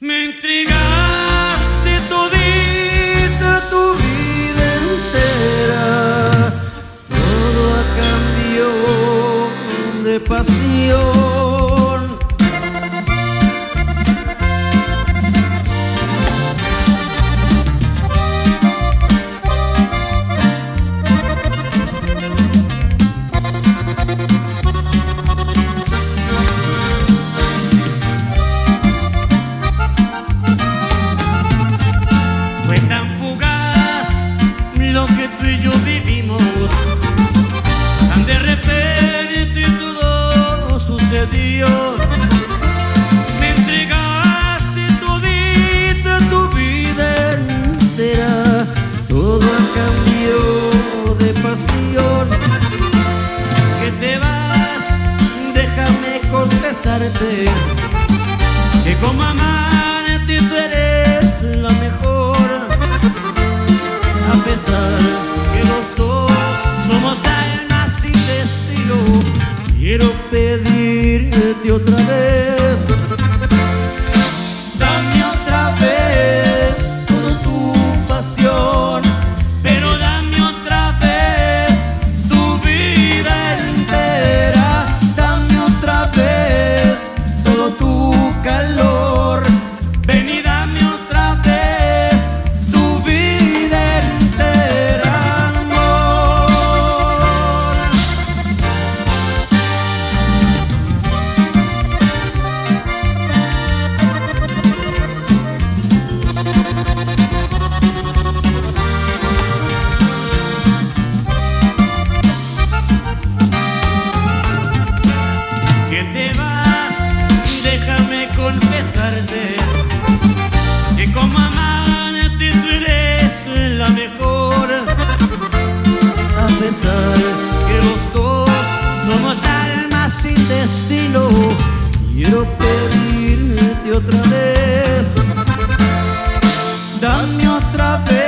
Me entregaste todita tu vida entera, todo a cambio de pasión. Sucedió. Me entregaste todita tu vida entera, todo a cambio de pasión. Que te vas, déjame confesarte que los dos somos almas sin destino. Quiero pedirte otra vez, dame otra vez.